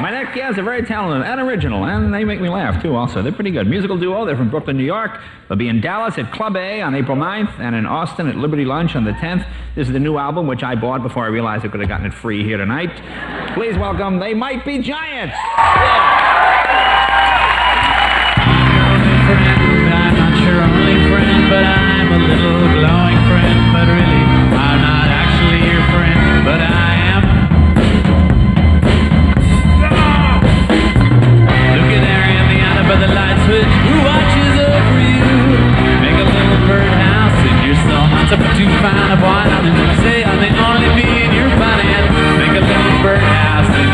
My next guests are very talented and original, and they make me laugh, too, also. They're pretty good. Musical duo, they're from Brooklyn, New York. They'll be in Dallas at Club A on April 9th and in Austin at Liberty Lunch on the 10th. This is the new album, which I bought before I realized I could have gotten it free here tonight. Please welcome They Might Be Giants. Yeah.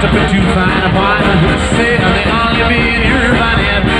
to put you fine upon. Sitting on your bed, you're fine.